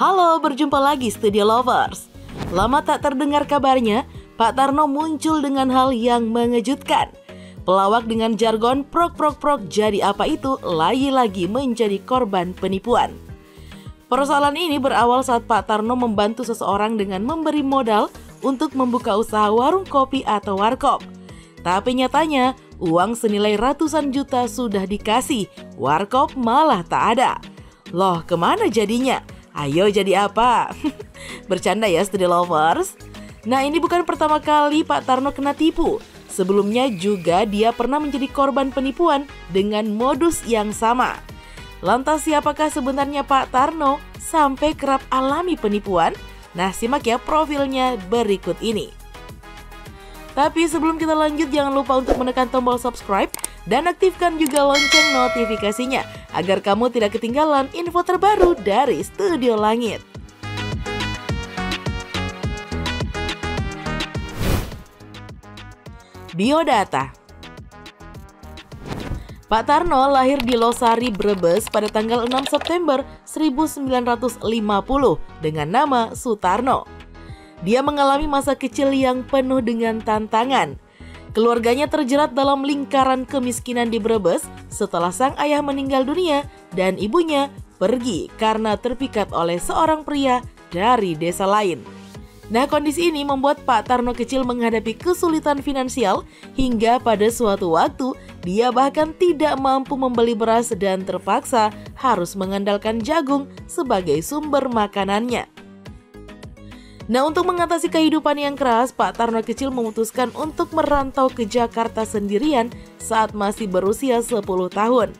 Halo, berjumpa lagi Studio Lovers. Lama tak terdengar kabarnya, Pak Tarno muncul dengan hal yang mengejutkan. Pelawak dengan jargon prok prok prok jadi apa itu lagi-lagi menjadi korban penipuan. Persoalan ini berawal saat Pak Tarno membantu seseorang dengan memberi modal untuk membuka usaha warung kopi atau warkop. Tapi nyatanya, uang senilai ratusan juta sudah dikasih, warkop malah tak ada. Loh, ke mana jadinya? Ayo jadi apa? Bercanda ya study lovers. Nah ini bukan pertama kali Pak Tarno kena tipu. Sebelumnya juga dia pernah menjadi korban penipuan dengan modus yang sama. Lantas siapakah sebenarnya Pak Tarno sampai kerap alami penipuan? Nah simak ya profilnya berikut ini. Tapi sebelum kita lanjut jangan lupa untuk menekan tombol subscribe dan aktifkan juga lonceng notifikasinya agar kamu tidak ketinggalan info terbaru dari Studio Langit. Biodata Pak Tarno lahir di Losari, Brebes pada tanggal 6 September 1950 dengan nama Sutarno. Dia mengalami masa kecil yang penuh dengan tantangan. Keluarganya terjerat dalam lingkaran kemiskinan di Brebes setelah sang ayah meninggal dunia dan ibunya pergi karena terpikat oleh seorang pria dari desa lain. Nah, kondisi ini membuat Pak Tarno kecil menghadapi kesulitan finansial hingga pada suatu waktu dia bahkan tidak mampu membeli beras dan terpaksa harus mengandalkan jagung sebagai sumber makanannya. Nah untuk mengatasi kehidupan yang keras, Pak Tarno kecil memutuskan untuk merantau ke Jakarta sendirian saat masih berusia 10 tahun.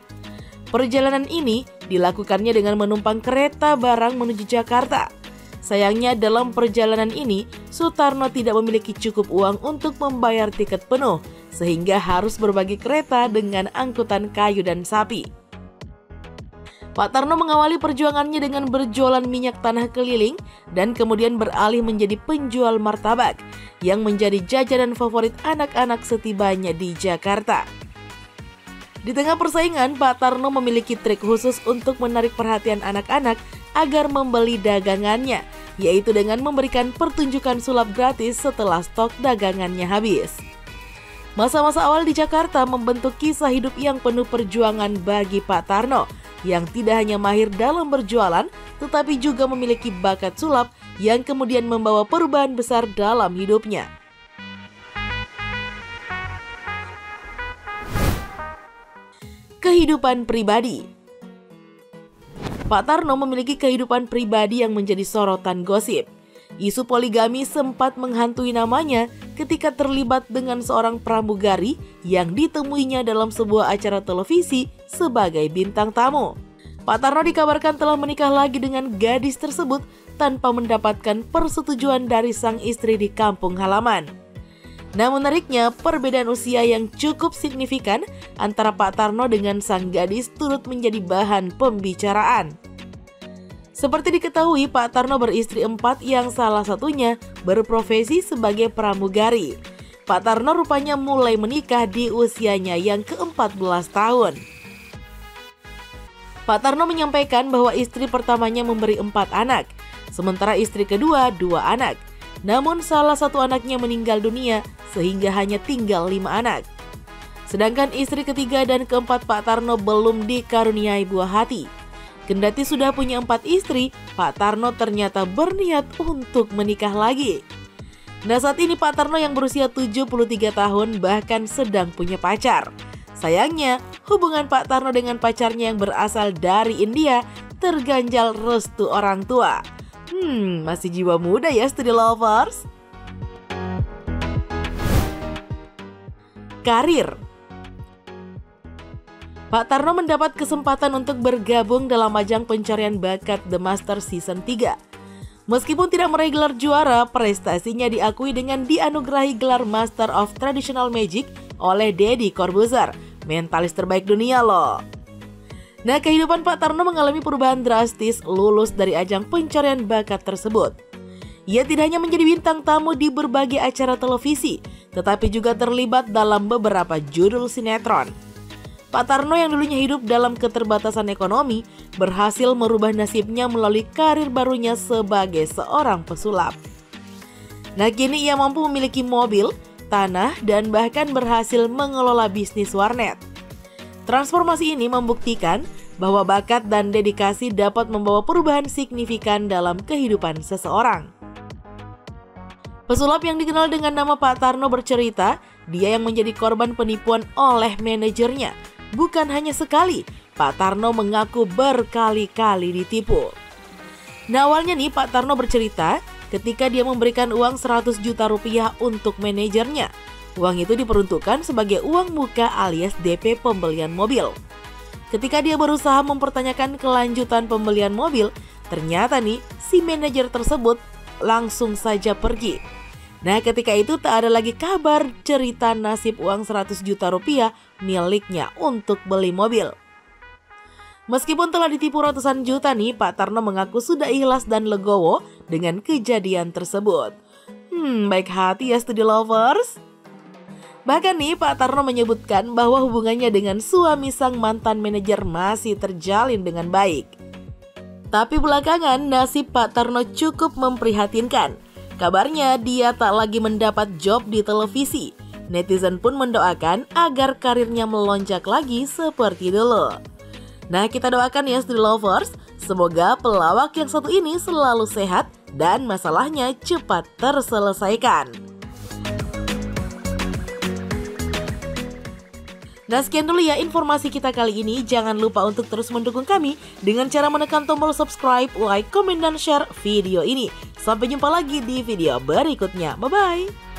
Perjalanan ini dilakukannya dengan menumpang kereta barang menuju Jakarta. Sayangnya dalam perjalanan ini, Sutarno tidak memiliki cukup uang untuk membayar tiket penuh, sehingga harus berbagi kereta dengan angkutan kayu dan sapi. Pak Tarno mengawali perjuangannya dengan berjualan minyak tanah keliling dan kemudian beralih menjadi penjual martabak yang menjadi jajanan favorit anak-anak setibanya di Jakarta. Di tengah persaingan, Pak Tarno memiliki trik khusus untuk menarik perhatian anak-anak agar membeli dagangannya, yaitu dengan memberikan pertunjukan sulap gratis setelah stok dagangannya habis. Masa-masa awal di Jakarta membentuk kisah hidup yang penuh perjuangan bagi Pak Tarno yang tidak hanya mahir dalam berjualan, tetapi juga memiliki bakat sulap yang kemudian membawa perubahan besar dalam hidupnya. Kehidupan pribadi Pak Tarno memiliki kehidupan pribadi yang menjadi sorotan gosip. Isu poligami sempat menghantui namanya ketika terlibat dengan seorang pramugari yang ditemuinya dalam sebuah acara televisi sebagai bintang tamu. Pak Tarno dikabarkan telah menikah lagi dengan gadis tersebut tanpa mendapatkan persetujuan dari sang istri di kampung halaman. Namun menariknya, perbedaan usia yang cukup signifikan antara Pak Tarno dengan sang gadis turut menjadi bahan pembicaraan. Seperti diketahui, Pak Tarno beristri empat yang salah satunya berprofesi sebagai pramugari. Pak Tarno rupanya mulai menikah di usianya yang ke-14 tahun. Pak Tarno menyampaikan bahwa istri pertamanya memberi empat anak, sementara istri kedua dua anak. Namun salah satu anaknya meninggal dunia sehingga hanya tinggal lima anak. Sedangkan istri ketiga dan keempat Pak Tarno belum dikaruniai buah hati. Kendati sudah punya empat istri, Pak Tarno ternyata berniat untuk menikah lagi. Nah saat ini Pak Tarno yang berusia 73 tahun bahkan sedang punya pacar. Sayangnya, hubungan Pak Tarno dengan pacarnya yang berasal dari India terganjal restu orang tua. Hmm, masih jiwa muda ya studi lovers? Karir Pak Tarno mendapat kesempatan untuk bergabung dalam ajang pencarian bakat The Master Season 3. Meskipun tidak meraih gelar juara, prestasinya diakui dengan dianugerahi gelar Master of Traditional Magic oleh Deddy Corbuzier, mentalis terbaik dunia loh. Nah, kehidupan Pak Tarno mengalami perubahan drastis lulus dari ajang pencarian bakat tersebut. Ia tidak hanya menjadi bintang tamu di berbagai acara televisi, tetapi juga terlibat dalam beberapa judul sinetron. Pak Tarno yang dulunya hidup dalam keterbatasan ekonomi berhasil merubah nasibnya melalui karir barunya sebagai seorang pesulap. Nah kini ia mampu memiliki mobil, tanah, dan bahkan berhasil mengelola bisnis warnet. Transformasi ini membuktikan bahwa bakat dan dedikasi dapat membawa perubahan signifikan dalam kehidupan seseorang. Pesulap yang dikenal dengan nama Pak Tarno bercerita, dia yang menjadi korban penipuan oleh manajernya. Bukan hanya sekali, Pak Tarno mengaku berkali-kali ditipu. Nah awalnya nih Pak Tarno bercerita ketika dia memberikan uang 100 juta rupiah untuk manajernya. Uang itu diperuntukkan sebagai uang muka alias DP pembelian mobil. Ketika dia berusaha mempertanyakan kelanjutan pembelian mobil, ternyata nih si manajer tersebut langsung saja pergi. Nah ketika itu tak ada lagi kabar cerita nasib uang 100 juta rupiah miliknya untuk beli mobil. Meskipun telah ditipu ratusan juta nih, Pak Tarno mengaku sudah ikhlas dan legowo dengan kejadian tersebut. Hmm, baik hati ya studi lovers. Bahkan nih Pak Tarno menyebutkan bahwa hubungannya dengan suami sang mantan manajer masih terjalin dengan baik. Tapi belakangan nasib Pak Tarno cukup memprihatinkan. Kabarnya dia tak lagi mendapat job di televisi. Netizen pun mendoakan agar karirnya melonjak lagi seperti dulu. Nah kita doakan ya Studi Lovers, semoga pelawak yang satu ini selalu sehat dan masalahnya cepat terselesaikan. Nah sekian dulu ya informasi kita kali ini. Jangan lupa untuk terus mendukung kami dengan cara menekan tombol subscribe, like, komen, dan share video ini. Sampai jumpa lagi di video berikutnya. Bye-bye.